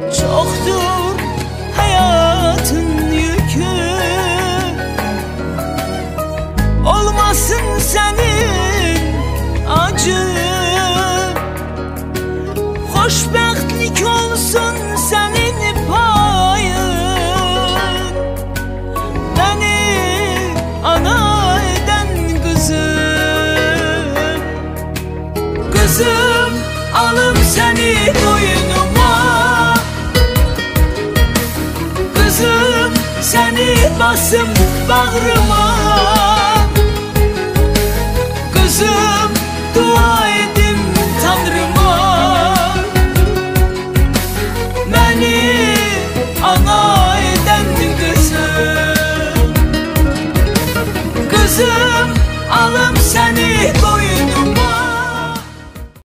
Çoktur hayatın yükü. Olmasın senin acın Hoşbəxtlik olsun senin payın. Beni ana eden kızım. Kızım alım seni boynuma Seni basım bağrıma. Kızım dua edim Tanrıma. Beni ana eden kızım. Kızım alım seni boynuma.